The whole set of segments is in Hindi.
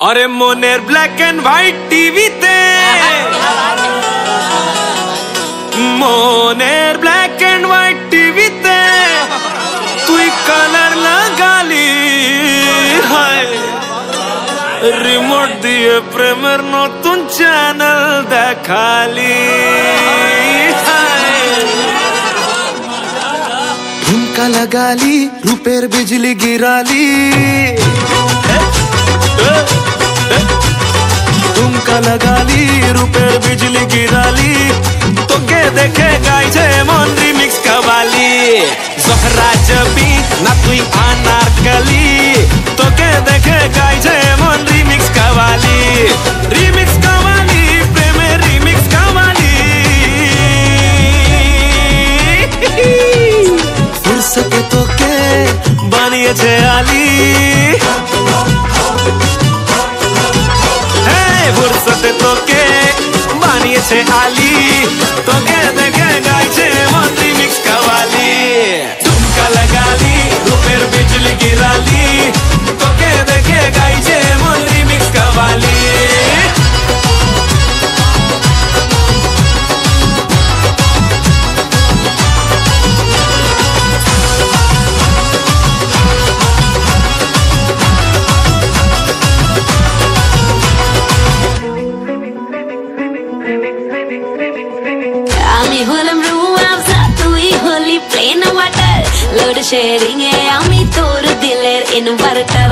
আরে মনের ব্ল্যাক এন্ড হোয়াইট টিভিতে মনের ব্ল্যাক এন্ড হোয়াইট টিভিতে তুই কালার লাগালি হায় রিমোট দিয়ে প্রেমের নতুন চ্যানেল দেখালি ঝুমকা লাগালি রূপের বিজলি গিরালি तुमका लगा ली रुपए बिजली गिरा ली तो के देखे गाई जे मन रिमिक्स कवाली जहरा जबी ना तुई आनार कली। तो के देखे गाई जे मन रिमिक्स कवाली रिमिक्स कवाली प्रेम रिमिक्स कवाली फुर्सत तो के बनिए जे आली। से आली तो আমি হলাম রুয়াবজা তুই হলি প্লেন ওয়াটার লোড শেয়ারিং এ আমি তোর দিলের ইনভার্টার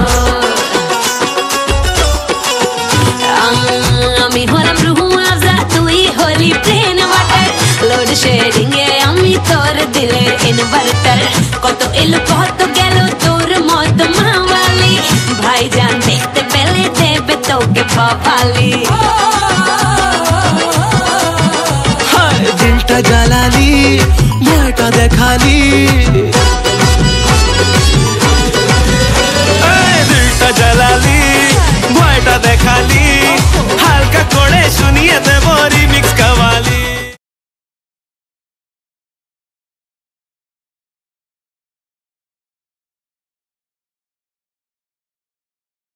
আমি হলাম রুয়াবজা তুই হলি প্লেন ওয়াটার লোড শেয়ারিং এ আমি তোর দিলের ইনভার্টার কত এলো, কত গেল তোর মত মাওয়ালি। ভাইজান দেখতে পেলে দেবে তোকে বাবালি जलाली मोटा देखाली।